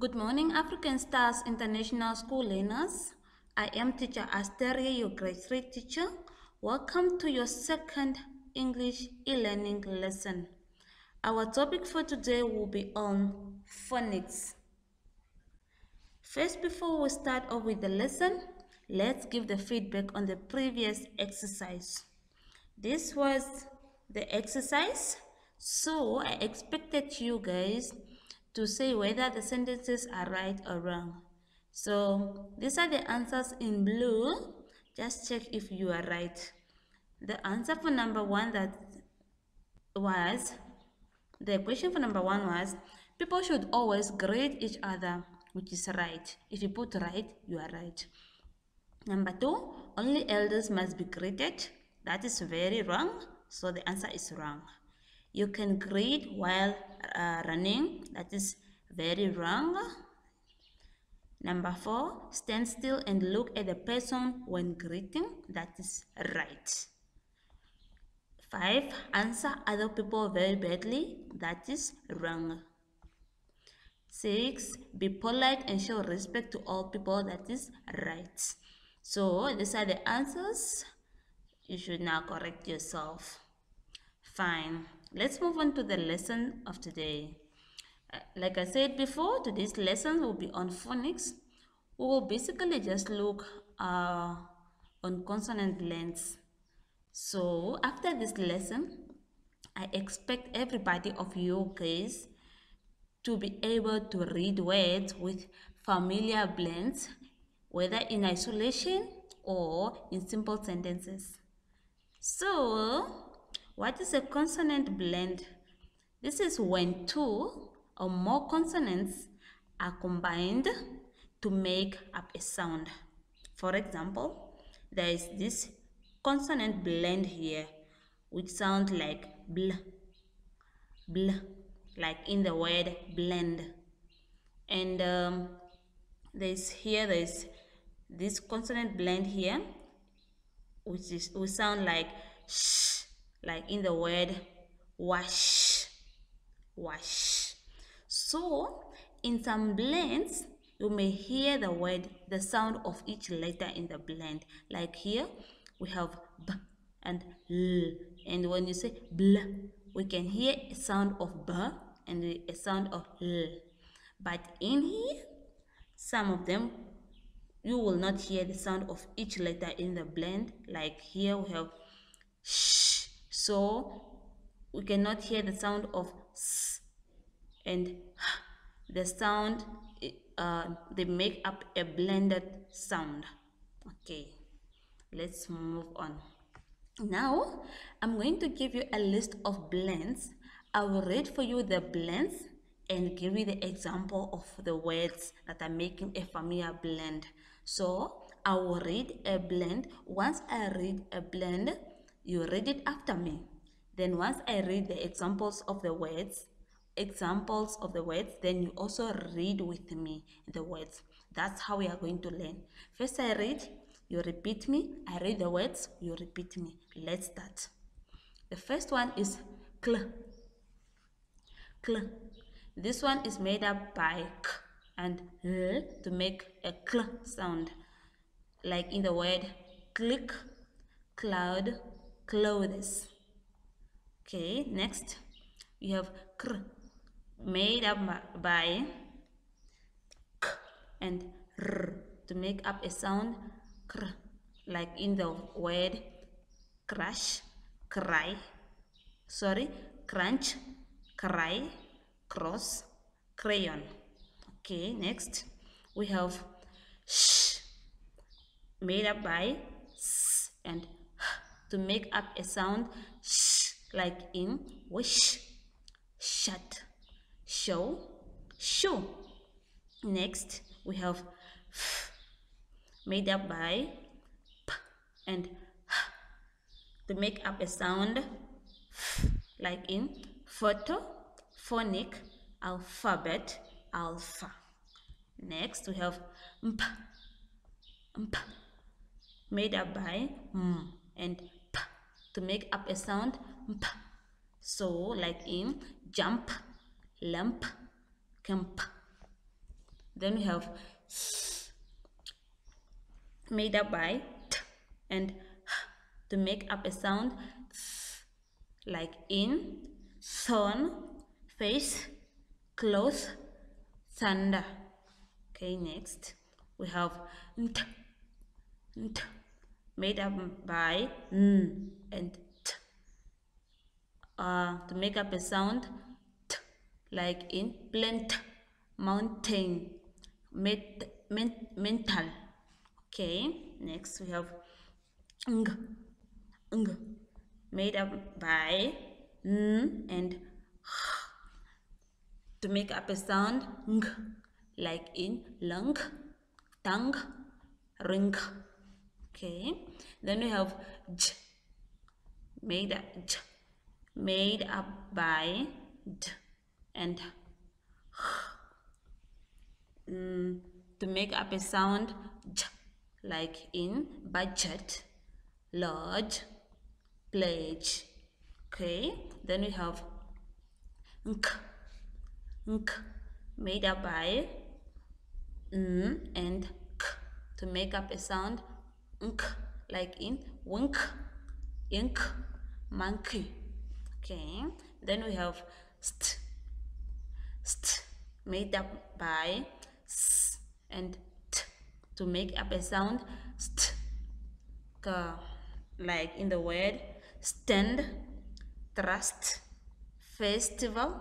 Good morning, African Stars International School learners. I am teacher Asteria, your grade 3 teacher. Welcome to your second English e-learning lesson. Our topic for today will be on phonics. First, before we start off with the lesson, let's give the feedback on the previous exercise. This was the exercise, so I expected you guys to say whether the sentences are right or wrong. So these are the answers in blue. Just check if you are right. The answer for number one that was, the question for number one was, people should always greet each other, which is right. If you put right, you are right. Number two, only elders must be greeted. That is very wrong. So the answer is wrong. You can greet while uh, running. That is very wrong. Number four, stand still and look at the person when greeting. That is right. Five, answer other people very badly. That is wrong. Six, be polite and show respect to all people. That is right. So these are the answers. You should now correct yourself. Fine. Let's move on to the lesson of today. Uh, like I said before, today's lesson will be on phonics. We will basically just look uh, on consonant blends. So after this lesson, I expect everybody of you guys to be able to read words with familiar blends, whether in isolation or in simple sentences. So what is a consonant blend? This is when two or more consonants are combined to make up a sound. For example, there is this consonant blend here which sounds like bl, bl, like in the word blend. And um, there's here, there's this consonant blend here which is will sound like sh like in the word wash wash. So in some blends you may hear the word the sound of each letter in the blend. Like here we have b and l. And when you say bl we can hear a sound of b and a sound of l. But in here some of them you will not hear the sound of each letter in the blend. Like here we have sh so we cannot hear the sound of s and the sound uh, they make up a blended sound. Okay let's move on. Now i'm going to give you a list of blends. I will read for you the blends and give you the example of the words that are making a familiar blend. So i will read a blend. Once i read a blend you read it after me. Then once I read the examples of the words, examples of the words, then you also read with me the words. That's how we are going to learn. First I read, you repeat me. I read the words, you repeat me. Let's start. The first one is kl. Kl. This one is made up by k and l to make a kl sound. Like in the word click, cloud, clothes. Okay, next we have kr made up by k and r to make up a sound kr like in the word crash, cry, sorry, crunch, cry, cross, crayon. Okay, next we have sh made up by s and to make up a sound sh like in wish, shut, show, show. Next, we have f made up by p and h to make up a sound f like in photo, phonic, alphabet, alpha. Next, we have mp, mp made up by m and to make up a sound mp. So like in jump, lump, camp. then we have made up by t and to make up a sound like in, sun, face, close, thunder. Okay, next we have nt, nt, made up by n and t. Uh, to make up a sound t, like in plant, mountain, met, met, mental. Okay, next we have ng, ng, made up by n and h. to make up a sound ng, like in lung, tongue, ring. Okay, then we have j, made j, made up by d and mm, to make up a sound j, like in budget, large, pledge. Okay, then we have nk, nk, made up by n and k. To make up a sound nk, like in wink, ink, monkey. Okay, then we have st, st, made up by s and t to make up a sound st, like in the word stand, trust, festival,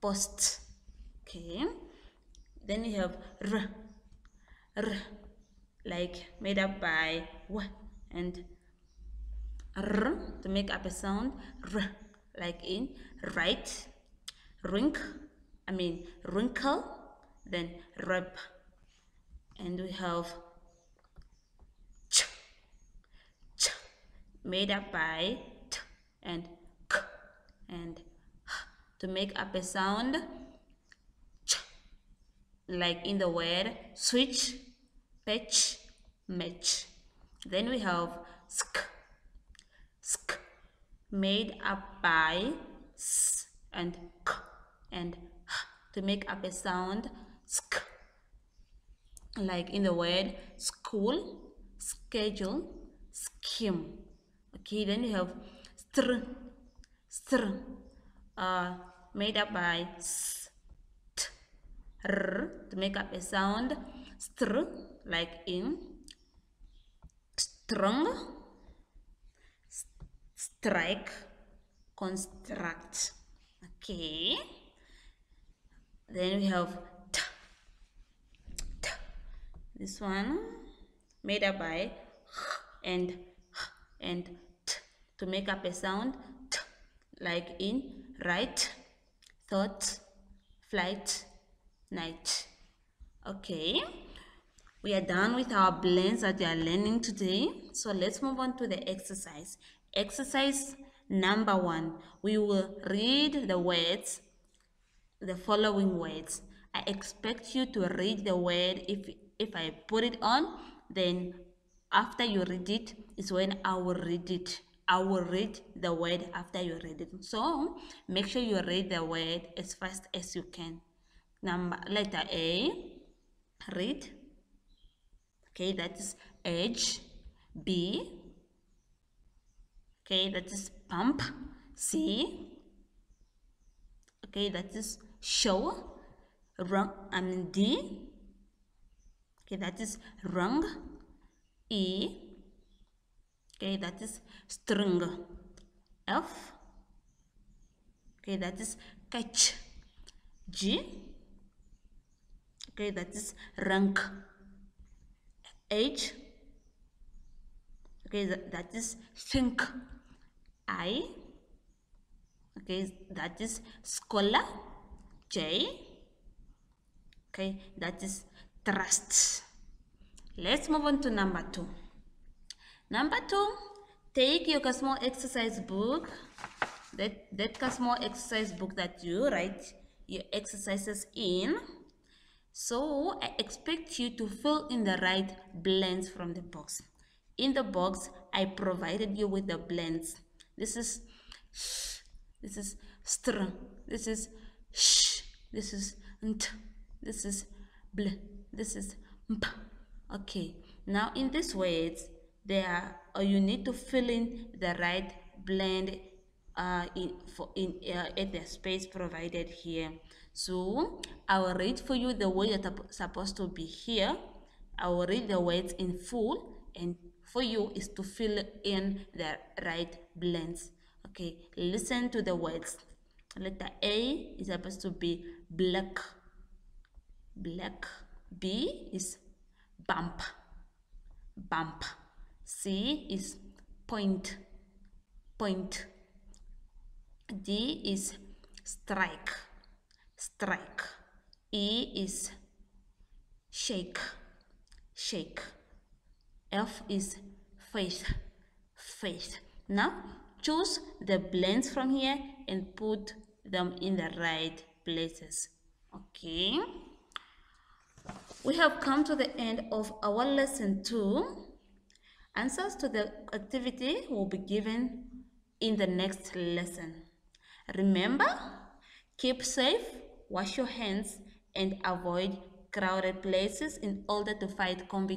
post. Okay, then you have r, r, like made up by w and r to make up a sound. R, like in right, rink, I mean wrinkle, then rub, and we have ch, ch, made up by t and k and h to make up a sound. Ch, like in the word switch, patch, match. Then we have sk, sk, made up by s and k and h. To make up a sound sk, like in the word school, schedule, scheme. Okay, then you have str, str, uh, made up by s, t, r. To make up a sound str, like in strong, strike, construct. Okay, then we have t, t, this one made up by and and t. To make up a sound t like in right thought flight night. Okay we are done with our blends that we are learning today so let's move on to the exercise exercise number one we will read the words the following words i expect you to read the word if if i put it on then after you read it is when i will read it I will read the word after you read it. So make sure you read the word as fast as you can. Number letter A, read. Okay, that is edge. B. Okay, that is pump. C. Okay, that is show. Rung. I mean D. Okay, that is rung. E okay that is string f okay that is catch g okay that is rank h. Okay that, is think. I. Okay that is scholar. J. Okay that is trust. Let's move on to number two. Number two, take your Casmo exercise book, that, that Casmo exercise book that you write your exercises in. So I expect you to fill in the right blends from the box. In the box, I provided you with the blends. This is sh, this is str, this is sh, this is nt, this is bl, this is mp okay now in these words there uh, you need to fill in the right blend uh, in for in uh, at the space provided here so I will read for you the way that are supposed to be here. I will read the words in full and for you is to fill in the right blends okay listen to the words. Letter A is supposed to be black. Black. B is bump. Bump. C is point. Point. D is strike strike. E is shake shake. F is faith faith. Now choose the blends from here and put them in the right places. Okay. We have come to the end of our lesson 2 answers to the activity will be given in the next lesson. Remember keep safe wash your hands and avoid crowded places in order to fight COVID